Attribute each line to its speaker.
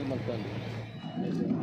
Speaker 1: Cálmate,